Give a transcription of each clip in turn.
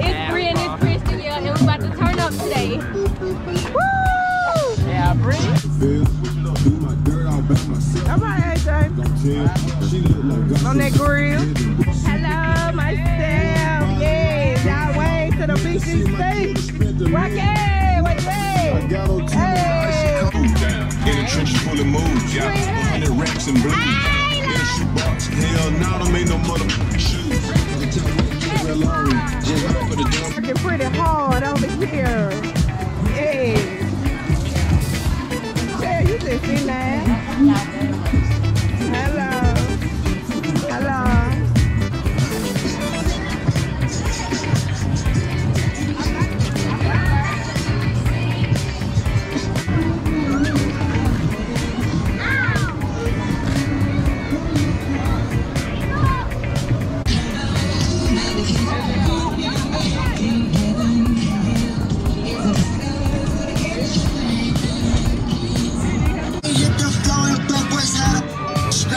It's Bree and it's Christian, and we're about to turn up today. Woo! Yeah, Bree. All right, On that grill. Hello, myself. Yeah, y'all way to the beach and state. Rocky, wait, wait. Hey. In the trenches full of moves, y'all. 100 racks and blues. Hey! shoebox. Hell, nah, don't make no mother shoes. Pretty hard over here. Yeah. Yeah, you just see.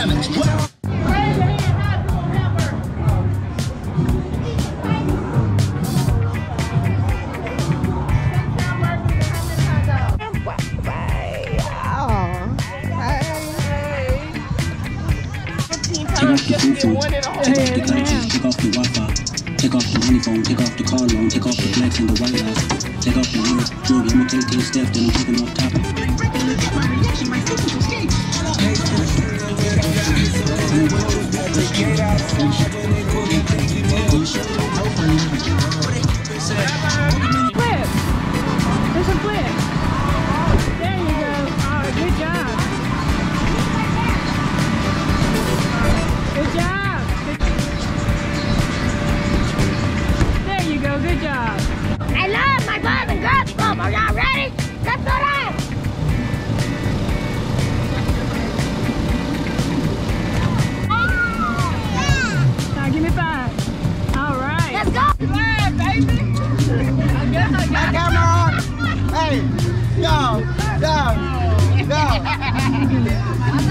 The Bluetooth, take off the iTunes, take off the Wi-Fi, take off the money phone, take off the car loan, take off the flex and the White House, take off the weird jewelry. I'ma take this step, then I'm taking off top. Flip. Yo, yo, yo.